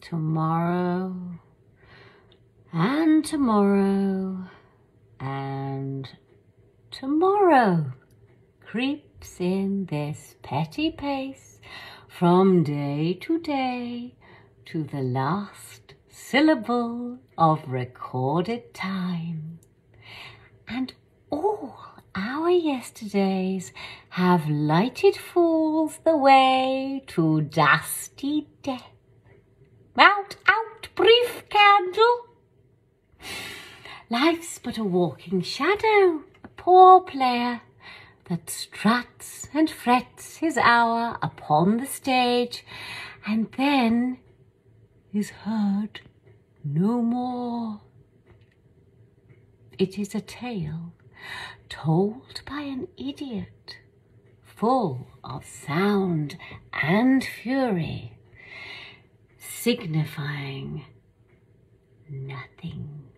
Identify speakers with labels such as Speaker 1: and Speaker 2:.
Speaker 1: tomorrow and tomorrow and tomorrow creeps in this petty pace from day to day to the last syllable of recorded time. And all our yesterdays have lighted fools the way to dusty death. Out, out, brief candle! Life's but a walking shadow, a poor player that struts and frets his hour upon the stage and then is heard no more. It is a tale told by an idiot, full of sound and fury, signifying nothing.